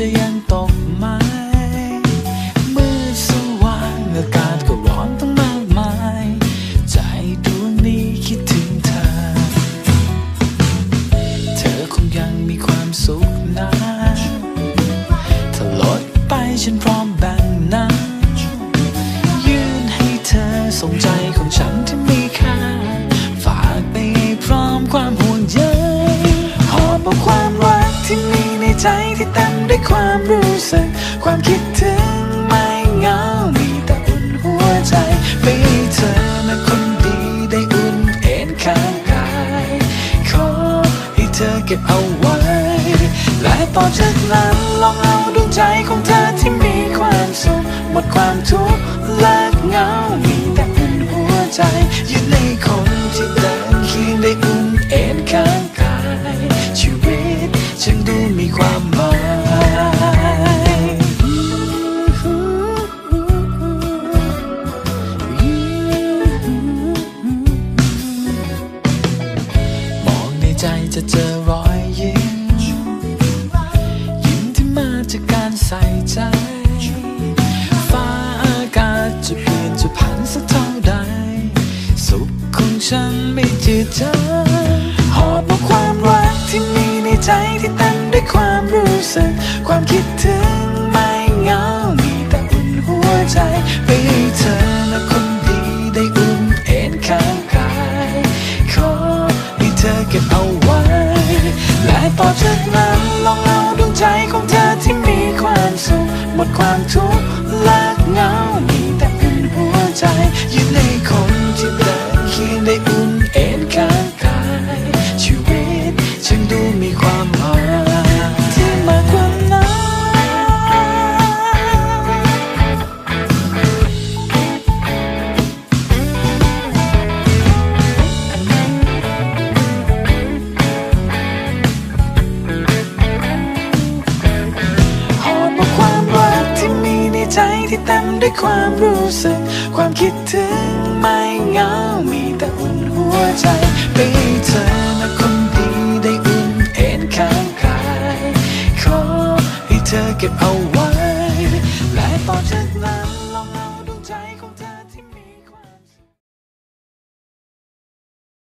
จะยังตกไหมมืดสว่างอากาศก็ร้อนต้องมากมาย ใจดวงนี้คิดถึงเธอ เธอคงยังมีความสุขนะถ้าลดไปฉันพร้อม วามรักที่มีในใจที่เต็มด้วยความรู้สึก ความคิดถึงไม่เหงา มีแต่อุ่นหัวใจไปให้เธอนะคนดีได้อุ่นเอ็นข้างกาย ขอให้เธอเก็บเอาไว้ และต่อจากนั้นลองเอาดวงใจของเธอที่มีความสุขหมดความทุกข์และเหงา มีแต่อุ่นหัวใจยู่ในคนที่เดินเคียงได้อุ่นเอ็นข้างกายชี ความหมายมองในใจจะเจอรอยยิ้ม ยิ้มที่มาจากการใส่ใจ ฟ้าอากาศจะเปลี่ยนจะพันสักเท่าใด สุขของฉันไม่จืดจาง สึกความคิดถึงไม่เหงามีแต่อุ่นหัวใจไปให้เธอนะคนดีได้อุ่นเอ็นข้างกายขอให้เธอเก็บเอาไว้ และต่อจากนั้นลองเอาดวงใจของเธอที่มีความสุขหมดความทุกข์และเหงามีแต่อุ่นหัวใจยู่ในคน ใจที่เต็มด้วยความรู้สึก ความคิดถึงไม่เงา มีแต่อุ่นหัวใจไปเธอนะคนดีได้อุ่นเอ็นข้างกาย ขอให้เธอเก็บเอา